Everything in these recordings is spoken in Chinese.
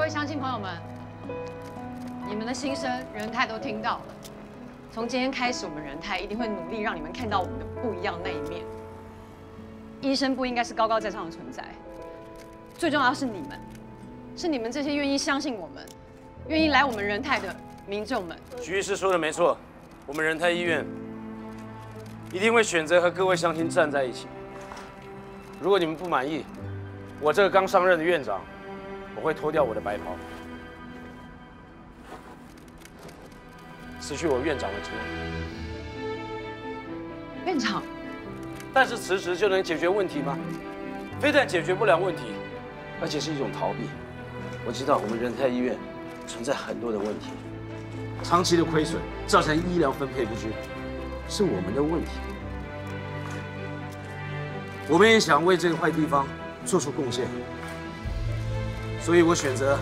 各位乡亲朋友们，你们的心声，仁泰都听到了。从今天开始，我们仁泰一定会努力让你们看到我们的不一样那一面。医生不应该是高高在上的存在，最重要是你们，是你们这些愿意相信我们、愿意来我们仁泰的民众们。徐医师说的没错，我们仁泰医院一定会选择和各位乡亲站在一起。如果你们不满意，我这个刚上任的院长，我会脱掉我的白袍，辞去我院长的职务。院长，但是辞职就能解决问题吗？非但解决不了问题，而且是一种逃避。我知道我们仁泰医院存在很多的问题，长期的亏损造成医疗分配不均，是我们的问题。我们也想为这个坏地方做出贡献，所以我选择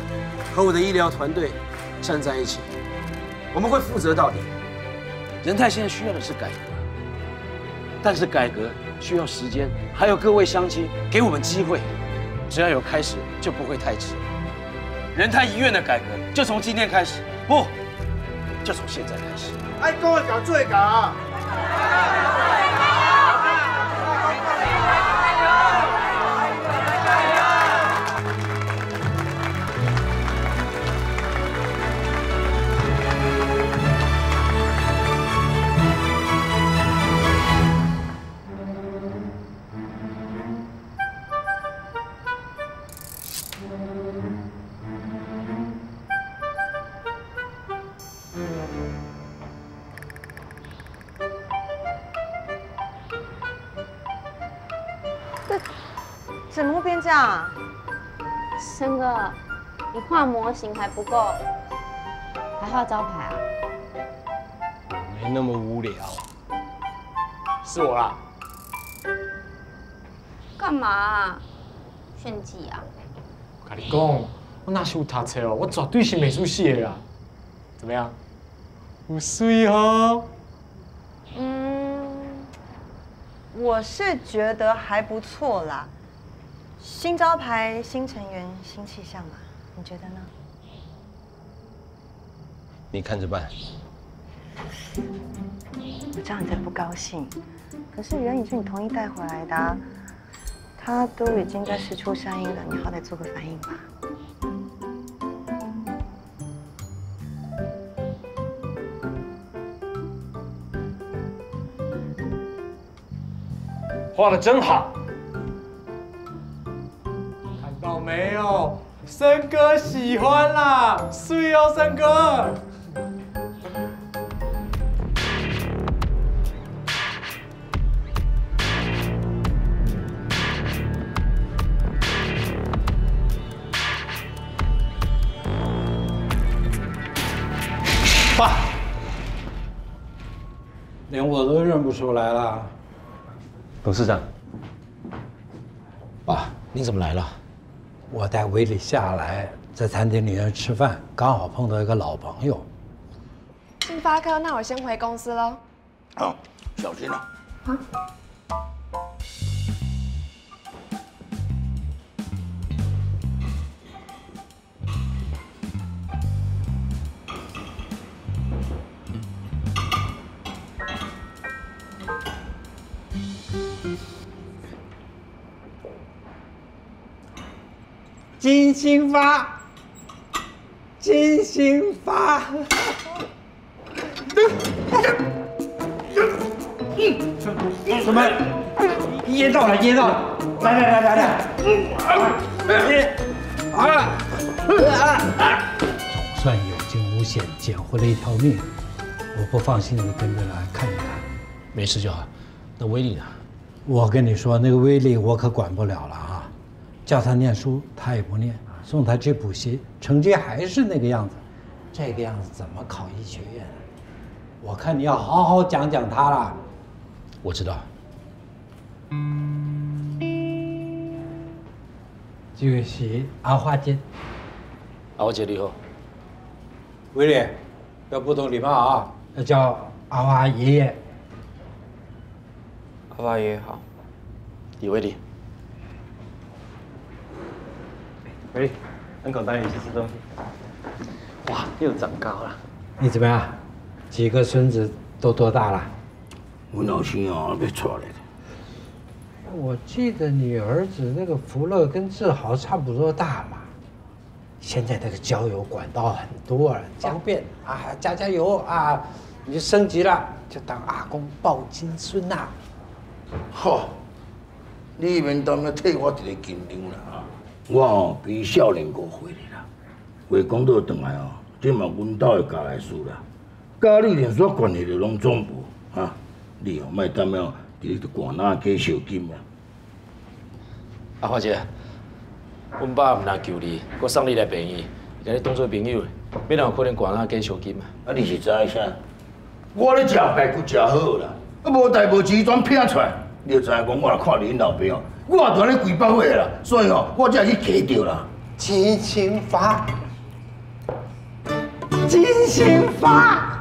和我的医疗团队站在一起。我们会负责到底。仁泰现在需要的是改革，但是改革需要时间，还有各位乡亲给我们机会。只要有开始，就不会太迟。仁泰医院的改革就从今天开始，不，就从现在开始。哎，跟我讲最港。怎么会变这样？生哥，你画模型还不够，还画招牌啊？没那么无聊。是我啦。干嘛？炫技啊？我跟你讲，我哪是有读册哦，我绝对是美术系的啦。怎么样？有水哦。嗯，我是觉得还不错啦。新招牌、新成员、新气象嘛，你觉得呢？你看着办。我知道你在不高兴，可是人也是你同意带回来的，他都已经在试出声音了，你好歹做个反应吧。画的真好。没有，森哥喜欢啦，睡哦，森哥。爸，连我都认不出来了。董事长，爸，你怎么来了？我带威利下来，在餐厅里面吃饭，刚好碰到一个老朋友。进发科，那我先回公司喽。好，小心了。啊。金星发，金星发，什么？噎到了，噎到了！来来来来来，一、二、总算有惊无险，捡回了一条命。我不放心的跟着来看一看。没事就好。那威力呢？我跟你说，那个威力我可管不了了。叫他念书，他也不念；送他去补习，成绩还是那个样子。这个样子怎么考医学院？我看你要好好讲讲他了。我知道。就是阿花姐。阿花姐你好。威廉，要不懂礼貌啊，要叫阿花爷爷。阿花爷爷好。李威廉。喂，很口带你去吃东西。哇，又长高了。你怎么样？几个孙子都多大了？我老心啊，别出来了。我记得你儿子那个福乐跟志豪差不多大嘛。现在那个交友管道很多了，方便啊，加加油啊，你就升级了，就当阿公抱金孙呐。好，你们当要替我一个紧张啦啊！我哦比少年误会你啦，话讲倒转来哦，即嘛阮兜的家内事啦，甲你连续关系的拢总无啊！你哦莫担了，伫咧寒哪加烧金啊。阿花姐，阮爸毋若求你，我送你来病院，甲你当做朋友，免有可能寒哪加烧金啊！啊，你是知影啥？我咧食排骨食好啦，啊无代无志全拼出来，你就知影讲我来看恁老爸哦，我也住咧几百岁啦，所以哦，我才去嫁着啦。金星发，金星发。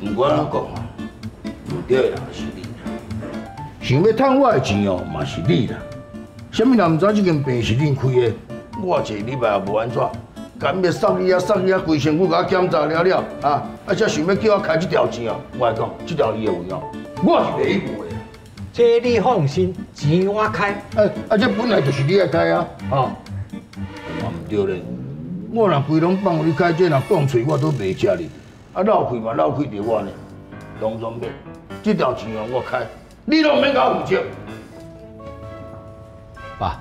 毋管哪讲啊，唔对的人是你啦，想要赚我的钱哦，嘛是你啦。什么人不知这间病是恁开的？我一个礼拜也无安怎，干要送你啊送你啊，规身躯甲我检查了了啊，啊才想要叫我开这条钱哦。我来讲，这条你的位哦，我是袂付的。这你放心，钱我开。啊啊，这本来就是你来开啊，啊，啊毋对咧，我若规拢放你开，这若讲嘴我都袂食你，啊闹开嘛闹开着我呢，拢总免，这条钱哦我开，你拢免甲我负责。爸，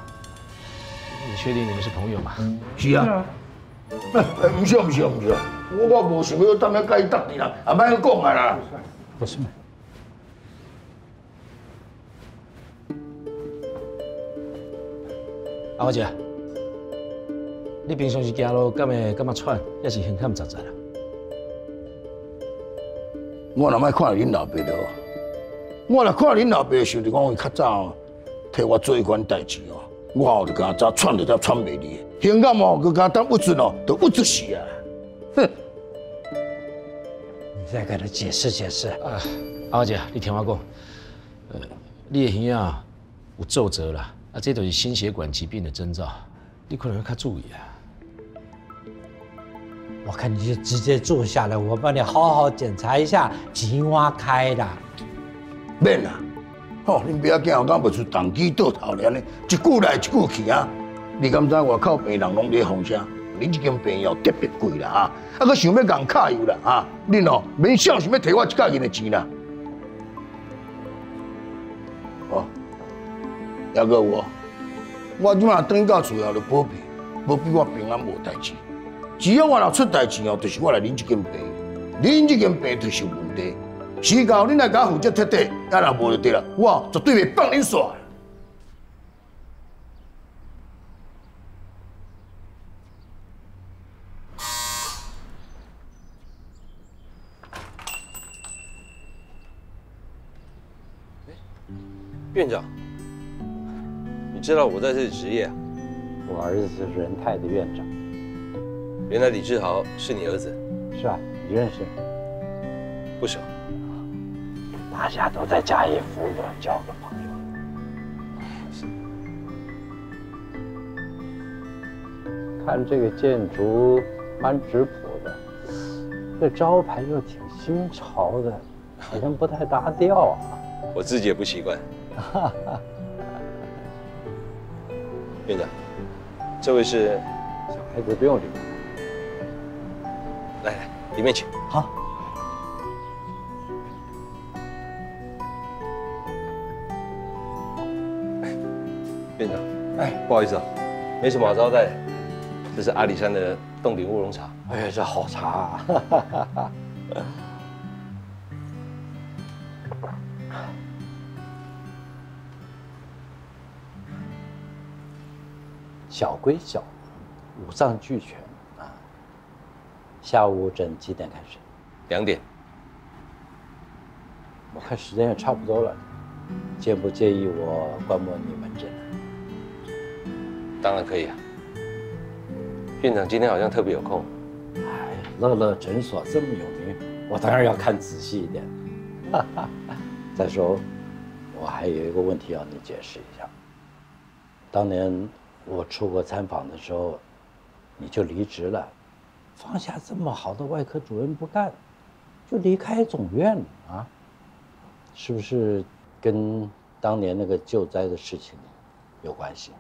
你确定你们是朋友吗？是啊，唔是啊唔是啊唔是啊，我我无想要当面甲伊搭你啦，也莫去讲啊啦。不是吗？阿花姐，你平常时行路敢会感觉喘，也是胸腔杂杂啦？我若莫看恁老爸就好，我若看恁老爸想着讲伊较早替我做一款代志哦，我后就甲早喘着才喘袂离，胸感哦，佮甲当不准哦，都不出死啊！哼，你再给他解释解释。啊，阿姐，你听我讲，呃，你的耳啊有皱褶啦，啊，这都是心血管疾病的征兆，你可能要较注意啊。我看你就直接坐下来，我帮你好好检查一下，钱我开啦。免啦，吼，恁不要惊，我讲袂出动机倒头了呢，一句来一句去啊！你敢知外口病人拢咧风声，恁这间病药特别贵啦啊！啊，佮想要共卡油啦啊！恁哦，免想想要摕我一家人的钱啦。哦，还个有哦，我即马转到厝后就保庇，保庇我平安无代志。只要我若出代志哦，就是我来恁这间病，恁这间病就是有问题。时到恁来甲我负责彻底，啊若无就对了，我绝对袂放恁煞。院长，你知道我在这里职业啊？我儿子是仁泰的院长。原来李志豪是你儿子？是啊，你认识？不熟。大家都在家业服务，交个朋友。看这个建筑蛮质朴的，这招牌又挺新潮的，好像不太搭调啊。我自己也不习惯。院长，这位是小孩子，不用理。来来，里面请。好。院长，哎，不好意思啊，没什么好招待。这是阿里山的洞顶乌龙茶。哎呀，这好茶啊！小归小，五脏俱全啊。下午诊几点开始？两点。我看时间也差不多了，介不介意我观摩你门诊？当然可以啊。院长今天好像特别有空。哎，乐乐诊所这么有名，我当然要看仔细一点。再说，我还有一个问题要你解释一下。当年我出国参访的时候，你就离职了，放下这么好的外科主任不干，就离开总院啊？是不是跟当年那个救灾的事情有关系？